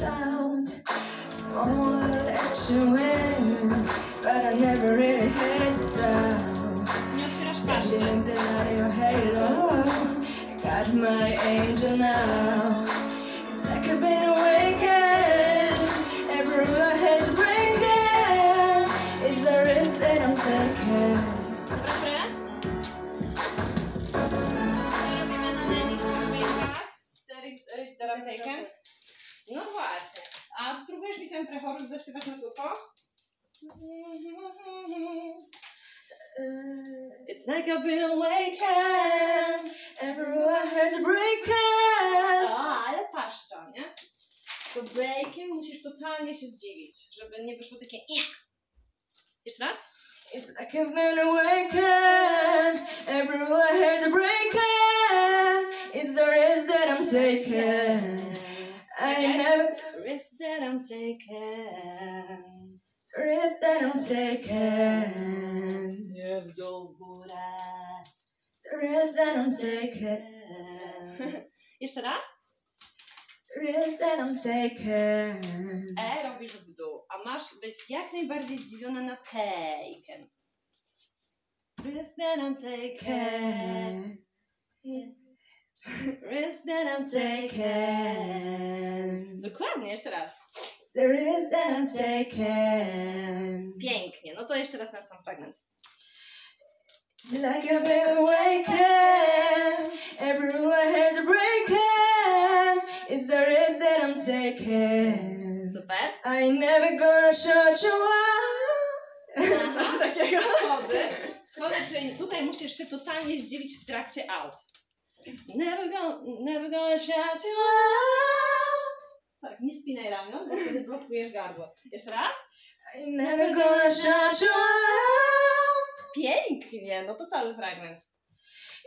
sound. Oh, I let you in, but I never really hit down. Standing in the light of your halo, I got my angel now. It's like I've been awakened. Every rule I had to break. It's the risk that I'm taking. No właśnie. A spróbujesz mi ten prechorus zaśpiewać na sucho? It's like I've been awakened. Every rule I had to break in. A, ale paszcza, nie? To breakiem musisz totalnie się zdziwić, żeby nie wyszło takie. Jeszcze raz? It's like I've been awakened. Every rule I had to break in. It's the risk that I'm taking. W dół, góra. The that I'm taking. Jeszcze raz? The risk that I'm taking. E robisz w dół, a masz być jak najbardziej zdziwiona na taken. Risk that I'm that I'm. Dokładnie, jeszcze raz. The risk that I'm taking. Pięknie, no to jeszcze raz na sam fragment. It's like I've been awakened. Every rule I had to break. It's the risk that I'm taking. Super. I ain't never gonna shut you out. Coś takiego. Schody. Schody, czyli tutaj musisz się totalnie zdziwić w trakcie out. Never gonna, never gonna shout you out. Tak, nie spinaj ramion, bo wtedy blokujesz gardło. Jeszcze raz? I never gonna shut you out. Pięknie, no to cały fragment.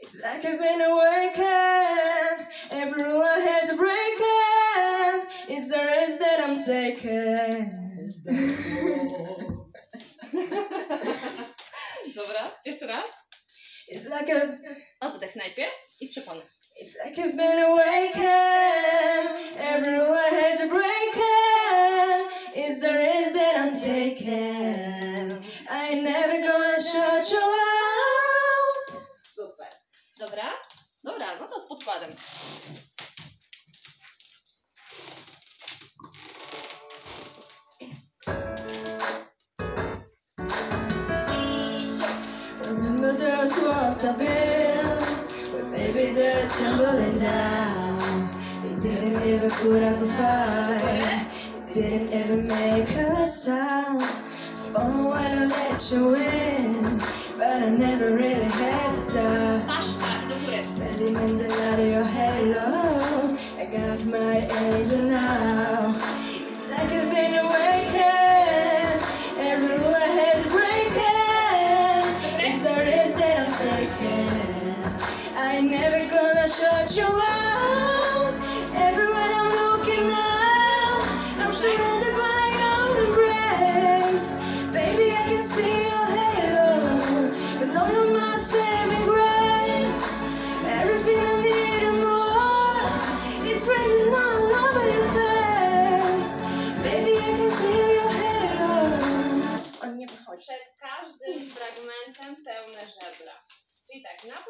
It's like I've been awakened. Every rule I had to break in. It's the risk that I'm taking. Dobra, jeszcze raz. It's like I've Oddech najpierw i z przepony. It's like I've been awakened. Risk that I'm taking. I never gonna shut you out. Super. Dobra? Dobra, no to z podkładem. Remember I built, but maybe they're tumbling down. They didn't ever put up a fight. Didn't ever make a sound. Oh, I don't let you in, but I never really had góry. Standing in the light of your halo, I got my angel now. It's like I've been awakened. Every rule I had to break in. It's the risk that I'm taking. I ain't never gonna shut you out.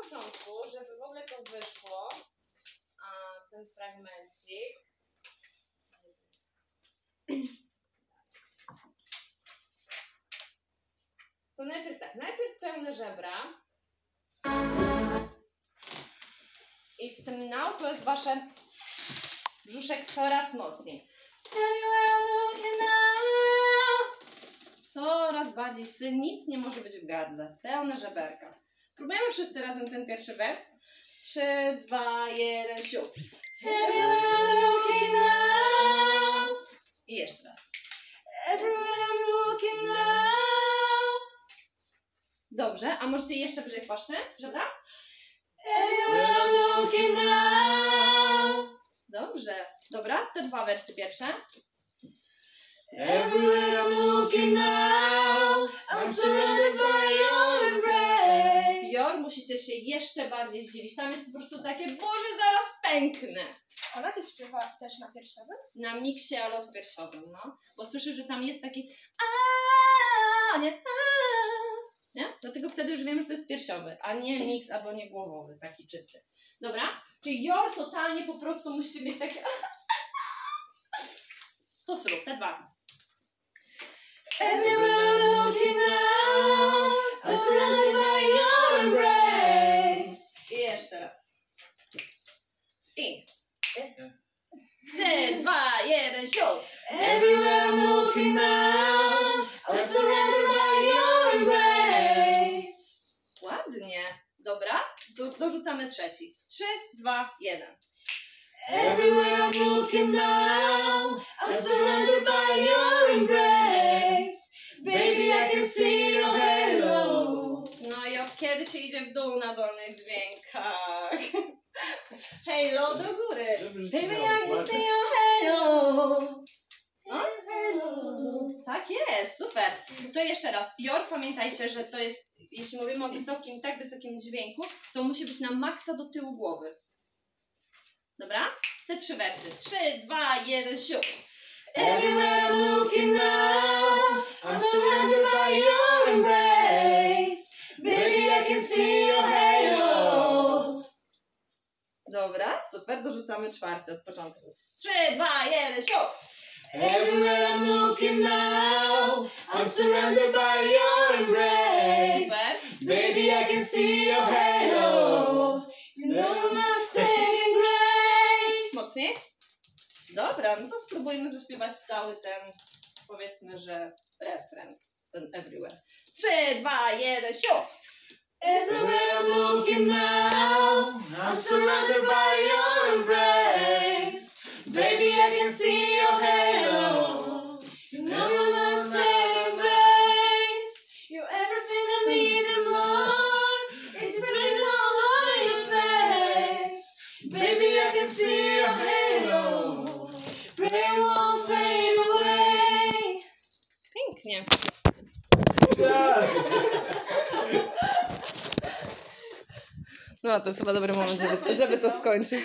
Początku, żeby w ogóle to wyszło, a ten fragmencik. To najpierw tak, najpierw pełne żebra. I z tym now to jest wasze brzuszek coraz mocniej. Coraz bardziej syn, nic nie może być w gardle. Pełne żeberka. Próbujemy wszyscy razem ten pierwszy wers. Trzy, dwa, jeden, siup. Everywhere I'm looking now. I jeszcze raz. Everywhere I'm looking now. Dobrze, a możecie jeszcze wyżej paszczę, żebra? Everywhere I'm looking now. Dobrze. Dobra, te dwa wersy pierwsze. Everywhere I'm looking now. I'm surrounded by your embrace. Musicie się jeszcze bardziej zdziwić. Tam jest po prostu takie, Boże, zaraz pęknę. Ona też śpiewa też na piersiowym? Na miksie, ale odpiersiowym, no. Bo słyszę, że tam jest taki a nie a nie? Dlatego wtedy już wiem, że to jest piersiowy, a nie miks albo nie głowowy, taki czysty. Dobra? Czyli jor totalnie po prostu musicie mieć takie To zrób, te dwa. Looking dorzucamy trzeci. Trzy, dwa, jeden. Everywhere I'm looking now, I'm surrounded by your embrace. Baby, I can see your halo. No i od kiedy się idzie w dół na dolnych dźwiękach? Halo do góry. Baby, I can see your halo. No? Tak jest, super. To jeszcze raz. Jor, pamiętajcie, że to jest, jeśli mówimy o wysokim, tak wysokim dźwięku, to musi być na maksa do tyłu głowy. Dobra? Te trzy wersy. Trzy, dwa, jeden, siup. Everywhere I'm looking now, I'm surrounded by your embrace. Baby, I can see your halo. Dobra, super, dorzucamy czwarty od początku. Trzy, dwa, jeden, siup. Everywhere I'm looking now, I'm surrounded by your embrace. Super. Baby, I can see your halo. You know my saving grace. Mocniej? Dobra, no to spróbujmy zaśpiewać cały ten, powiedzmy, że refren, ten everywhere. Trzy, dwa, jeden, siup. Everywhere I'm looking now, I'm surrounded by your embrace. Baby, I can see your halo. Pięknie. No, to jest chyba dobry moment, żeby, żeby to skończyć.